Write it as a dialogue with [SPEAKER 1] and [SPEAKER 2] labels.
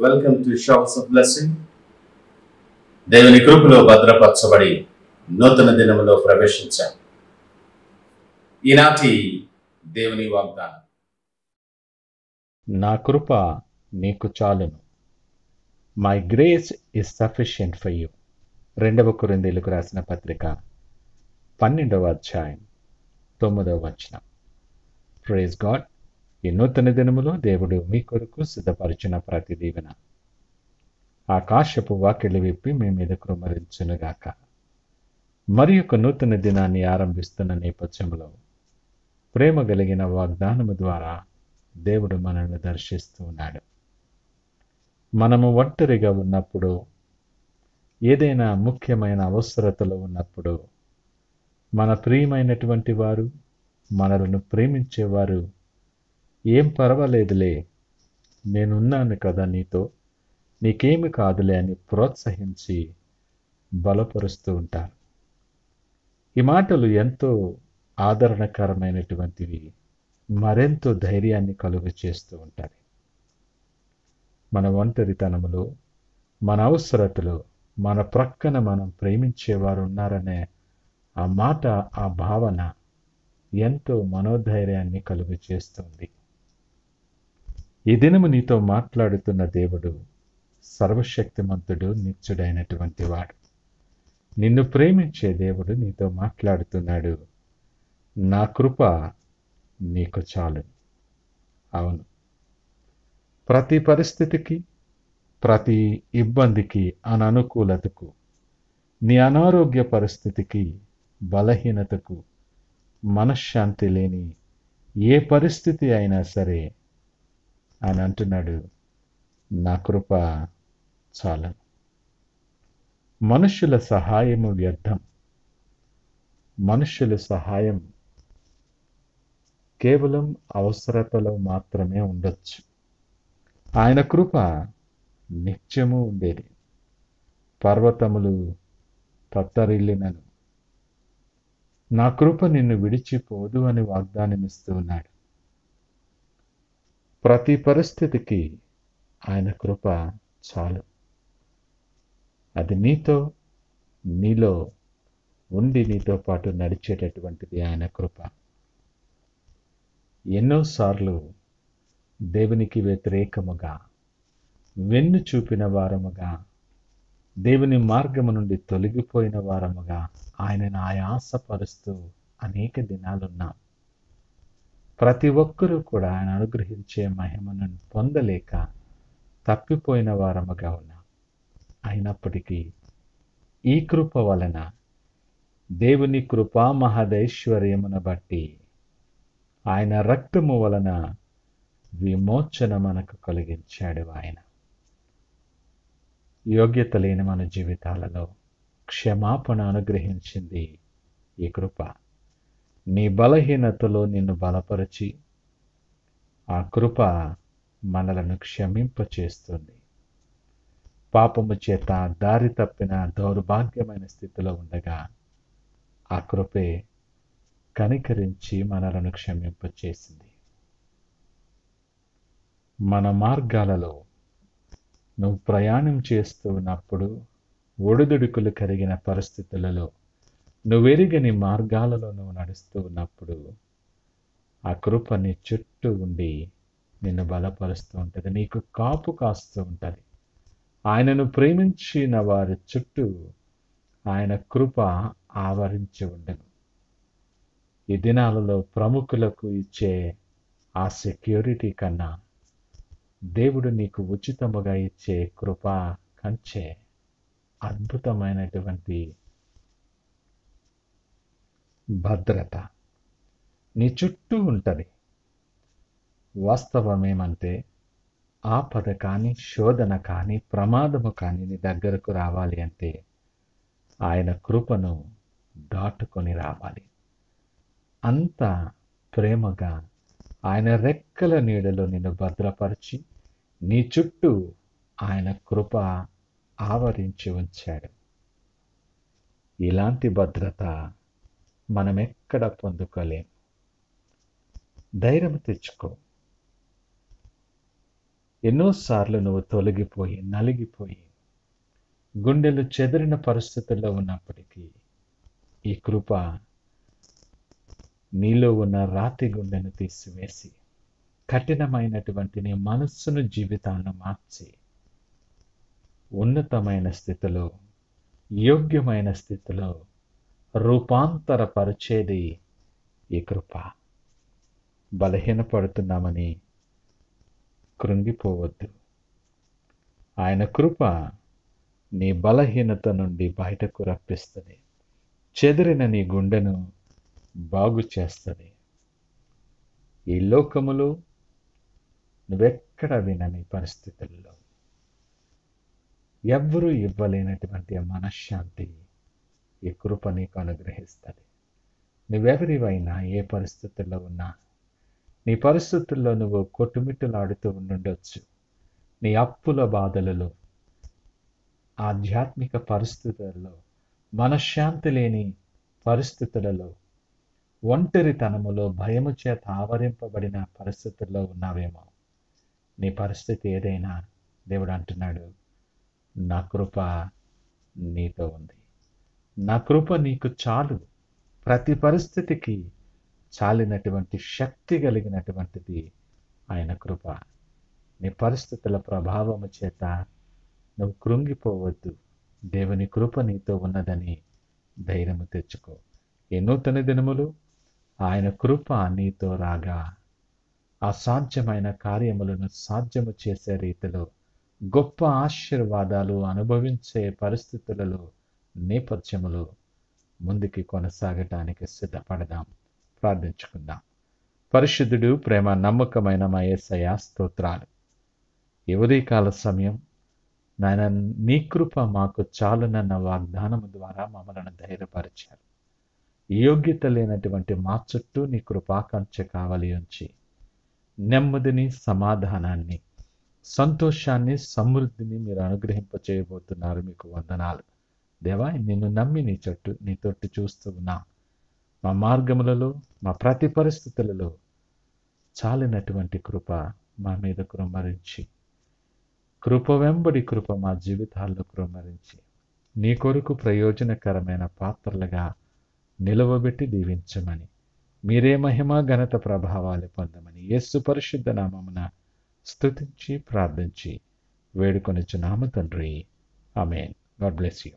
[SPEAKER 1] Welcome to showers of blessing దేవుని కృపలో భద్రపరచబడి నూతన దినములో ప్రవేశించాం. ఈనాటి దేవుని వాగ్దానం.
[SPEAKER 2] నా కృప నీకు చాలును. My grace is sufficient for you రెండవ కురిందీలకు రాసిన పత్రిక పన్నెండవ అధ్యాయం తొమ్మిదవ వచనం. ప్రేజ్ గాడ్ ఈ నూతన దినములో దేవుడు మీ కొరకు సిద్ధపరిచిన ప్రతి దీవెన. ఆకాశపు వాకిలి విప్పి మీ మీద కృమరించునుగాక మరి ఒక నూతన దినాన్ని ఆరంభిస్తున్న నేపథ్యంలో ప్రేమ కలిగిన వాగ్దానము ద్వారా దేవుడు మనల్ని దర్శిస్తూ ఉన్నాడు. మనము ఒంటరిగా ఉన్నప్పుడు ఏదైనా ముఖ్యమైన అవసరతలో ఉన్నప్పుడు మన ప్రియమైనటువంటి వారు మనలను ప్రేమించేవారు ఏం పర్వాలేదులే నేనున్నాను కదా నీతో నీకేమి కాదులే అని ప్రోత్సహించి బలపరుస్తూ ఉంటారు. ఈ మాటలు ఎంతో ఆదరణకరమైనటువంటివి మరెంతో ధైర్యాన్ని కలుగు చేస్తూ ఉంటాయి. మన ఒంటరితనములు మన అవసరతలు మన ప్రక్కన మనం ప్రేమించేవారు ఉన్నారనే ఆ మాట ఆ భావన ఎంతో మనోధైర్యాన్ని కలుగు చేస్తుంది. ఈ దినము నీతో మాట్లాడుతున్న దేవుడు సర్వశక్తిమంతుడు నిత్యుడైనటువంటి వాడు. నిన్ను ప్రేమించే దేవుడు నీతో మాట్లాడుతున్నాడు. నా కృప నీకు చాలు. అవును. ప్రతి పరిస్థితికి ప్రతి ఇబ్బందికి అననుకూలతకు నీ అనారోగ్య పరిస్థితికి బలహీనతకు మనశ్శాంతి లేని ఏ పరిస్థితి అయినా సరే ఆయన అంటున్నాడు. నా కృప చాలను మనుషుల సహాయము వ్యర్థం. మనుష్యుల సహాయం కేవలం అవసరతలో మాత్రమే ఉండొచ్చు. ఆయన కృప నిత్యము ఉండేది పర్వతములు తత్తరిల్లినను. నా కృప నిన్ను విడిచిపోదు అని వాగ్దానమిస్తూ ఉన్నాడు. ప్రతి పరిస్థితికి ఆయన కృప చాలు. అది నీతో నీలో ఉండి నీతో పాటు నడిచేటటువంటిది ఆయన కృప. ఎన్నోసార్లు దేవునికి వ్యతిరేకముగా వెన్ను చూపిన వారముగా దేవుని మార్గము నుండి తొలగిపోయిన వారముగా ఆయనను ఆయాసపరుస్తూ అనేక దినాలున్నాం. ప్రతి ఒక్కరూ కూడా ఆయన అనుగ్రహించే మహిమను పొందలేక తప్పిపోయిన వారముగా ఉన్నాం. అయినప్పటికీ ఈ కృప వలన దేవుని కృపా మహదైశ్వర్యమును బట్టి ఆయన రక్తము వలన విమోచన మనకు కలిగించాడు ఆయన. యోగ్యత లేని మన జీవితాలలో క్షమాపణ అనుగ్రహించింది ఈ కృప. నీ బలహీనతలో నిన్ను బలపరిచి ఆ కృప మనలను క్షమింపచేస్తుంది. పాపము చేత దారి తప్పిన దౌర్భాగ్యమైన స్థితిలో ఉండగా ఆ కృపే కనికరించి మనలను క్షమింపచేసింది. మన మార్గాలలో నువ్వు ప్రయాణం చేస్తూ ఉన్నప్పుడు ఒడిదుడుకులు కలిగిన పరిస్థితులలో నువ్వెరిగని మార్గాలలో నువ్వు నడుస్తూ ఉన్నప్పుడు ఆ కృప నీ చుట్టూ ఉండి నిన్ను బలపరుస్తూ ఉంటుంది. నీకు కాపు కాస్తూ ఉంటుంది. ఆయనను ప్రేమించిన వారి చుట్టూ ఆయన కృప ఆవరించి ఉండను ఈ దినాలలో ప్రముఖులకు ఇచ్చే ఆ సెక్యూరిటీ కన్నా దేవుడు నీకు ఉచితముగా ఇచ్చే కృప కంచే అద్భుతమైనటువంటి భద్రత నీ చుట్టూ ఉంటుంది. వాస్తవం ఏమంటే ఆపద కానీ శోధన కానీ ప్రమాదము కానీ నీ దగ్గరకు రావాలి అంటే ఆయన కృపను దాటుకొని రావాలి. అంత ప్రేమగా ఆయన రెక్కల నీడలో నిన్ను భద్రపరిచి నీ చుట్టూ ఆయన కృప ఆవరించి ఉంచాడు. ఇలాంటి భద్రత మనం ఎక్కడ పొందుకోలేం ధైర్యం తెచ్చుకో. ఎన్నోసార్లు నువ్వు తొలగిపోయి నలిగిపోయి గుండెలు చెదిరిన పరిస్థితుల్లో ఉన్నప్పటికీ ఈ కృప నీలో ఉన్న రాతి గుండెను తీసివేసి కఠినమైనటువంటి నీ మనస్సును జీవితాన్ని మార్చి ఉన్నతమైన స్థితిలో యోగ్యమైన స్థితిలో రూపాంతరపరిచేది ఈ కృప. బలహీనపడుతున్నామని కృంగిపోవద్దు. ఆయన కృప నీ బలహీనత నుండి బయటకు రప్పిస్తుంది. చెదిరిన నీ గుండెను బాగు చేస్తుంది. ఈ లోకములో నువ్వెక్కడ వినని పరిస్థితుల్లో? ఎవ్వరూ ఇవ్వలేనటువంటి మనశ్శాంతి ఈ కృప నీకు అనుగ్రహిస్తుంది. నువ్వెవరివైనా ఏ పరిస్థితుల్లో ఉన్నా నీ పరిస్థితుల్లో నువ్వు కొట్టుమిట్టులాడుతూ ఉండుండొచ్చు. నీ అప్పుల బాధలలో ఆధ్యాత్మిక పరిస్థితులలో మనశ్శాంతి లేని పరిస్థితులలో ఒంటరితనములో భయము చేత ఆవరింపబడిన పరిస్థితుల్లో ఉన్నావేమో. నీ పరిస్థితి ఏదైనా దేవుడు అంటున్నాడు నా కృప నీతో ఉంది. నా కృప నీకు చాలు. ప్రతి పరిస్థితికి చాలినటువంటి శక్తి కలిగినటువంటిది ఆయన కృప. నీ పరిస్థితుల ప్రభావము చేత నువ్వు కృంగిపోవద్దు. దేవుని కృప నీతో ఉన్నదని ధైర్యము తెచ్చుకో. ఎన్నో నూతన దినములు ఆయన కృప నీతో రాగా అసాధ్యమైన కార్యములను సాధ్యము చేసే రీతిలో గొప్ప ఆశీర్వాదాలు అనుభవించే పరిస్థితులలో నేపథ్యములో ముందుకి కొనసాగటానికి సిద్ధపడదాం. ప్రార్థించుకుందాం. పరిశుద్ధుడు ప్రేమ నమ్మకమైన మా యేసయ్య స్తోత్రాలు. ఈ ఉదయకాల సమయం నాయన నీ కృప మాకు చాలునన్న వాగ్దానము ద్వారా మమ్మలను ధైర్యపరిచారు. యోగ్యత లేనటువంటి మా చుట్టూ నీ కృపాకాంక్ష కావాలి ఉంచి నెమ్మదిని సమాధానాన్ని సంతోషాన్ని సమృద్ధిని మీరు అనుగ్రహింప చేయబోతున్నారు మీకు వందనాలు. దేవా నిన్ను నమ్మి నీ చుట్టూ నీ తొట్టు చూస్తూ ఉన్నా. మా మార్గములలో మా ప్రతి పరిస్థితులలో చాలినటువంటి కృప మా మీద కృమ్మరించి కృప వెంబడి కృప మా జీవితాల్లో కృమ్మరించి నీ కొరకు ప్రయోజనకరమైన పాత్రలుగా నిలవబెట్టి దీవించమని. మీరే మహిమ ఘనత ప్రభావాలు పొందమని యేసు పరిశుద్ధ నామమున స్తుతించి ప్రార్థించి వేడుకొనిచ్చున్నాము తండ్రి. ఆమెన్. God bless you.